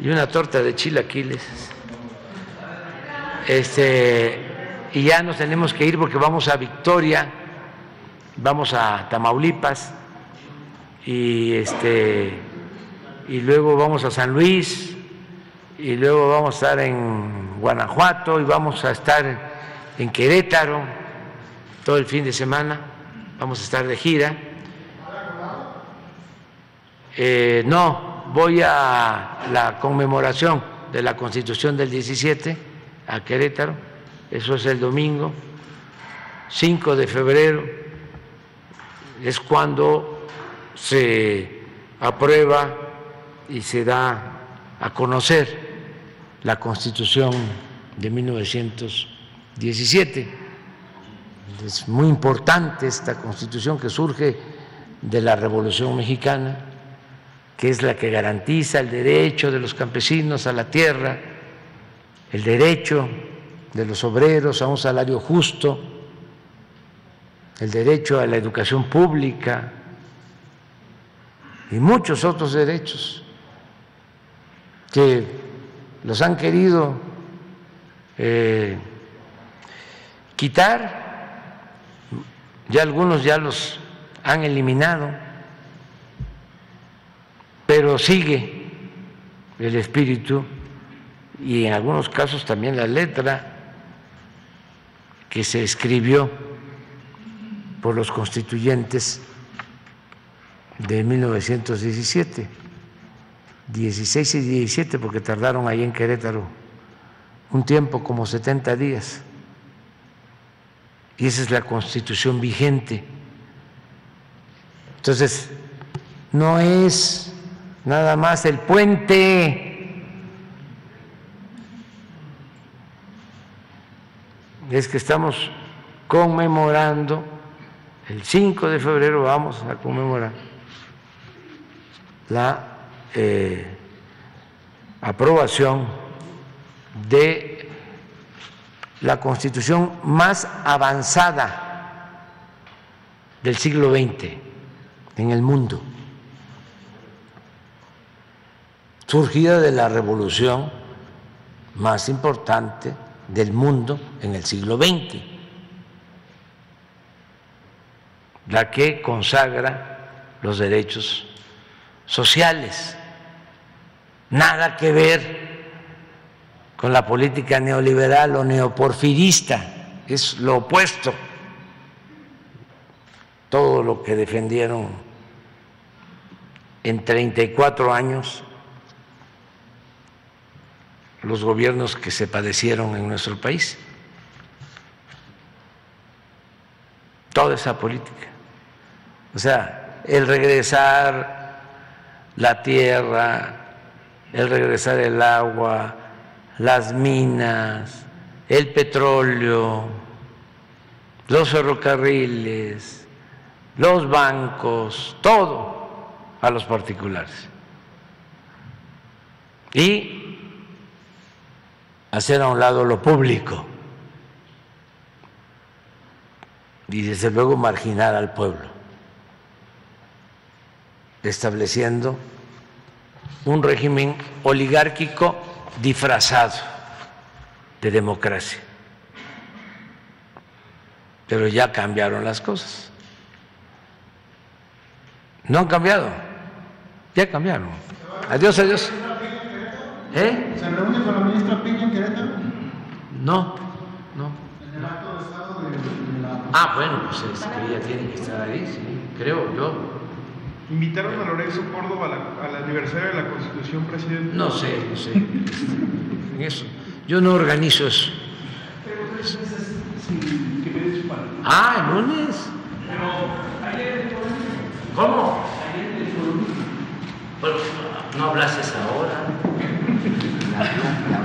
y una torta de chilaquiles. Este, y ya nos tenemos que ir porque vamos a Victoria, vamos a Tamaulipas y este y luego vamos a San Luis y luego vamos a estar en Guanajuato y vamos a estar en Querétaro todo el fin de semana, vamos a estar de gira. Eh, no, voy a la conmemoración de la Constitución del 17 a Querétaro, eso es el domingo, 5 de febrero. Es cuando se aprueba y se da a conocer la Constitución de 1917. Es muy importante esta Constitución que surge de la Revolución Mexicana, que es la que garantiza el derecho de los campesinos a la tierra, el derecho de los obreros a un salario justo, el derecho a la educación pública y muchos otros derechos que los han querido eh, quitar, ya algunos ya los han eliminado, pero sigue el espíritu y en algunos casos también la letra que se escribió por los constituyentes de 1917, 16 y 17, porque tardaron ahí en Querétaro un tiempo, como 70 días. Y esa es la constitución vigente. Entonces, no es nada más el puente. Es que estamos conmemorando, el 5 de febrero vamos a conmemorar la eh, aprobación de la constitución más avanzada del siglo XX en el mundo, surgida de la revolución más importante del mundo en el siglo XX, la que consagra los derechos sociales. Nada que ver con la política neoliberal o neoporfirista, es lo opuesto. Todo lo que defendieron en 34 años los gobiernos que se padecieron en nuestro país. Toda esa política. O sea, el regresar la tierra, el regresar el agua, las minas, el petróleo, los ferrocarriles, los bancos, todo a los particulares. Y hacer a un lado lo público y desde luego marginar al pueblo, estableciendo un régimen oligárquico disfrazado de democracia. Pero ya cambiaron las cosas. No han cambiado, ya cambiaron. Adiós, adiós. ¿Eh? ¿Se reúne con la ministra Piña en Querétaro? No, no. En el acto de Estado de, de la... Ah, bueno, pues es que ella tiene que estar ahí, sí, creo yo. ¿Invitaron a Lorenzo Córdoba a la- al aniversario de la Constitución, presidente? No sé, no sé. En eso. Yo no organizo eso. Ah, el lunes. ¿Cómo? Bueno, no hablaste ahora. Now, now,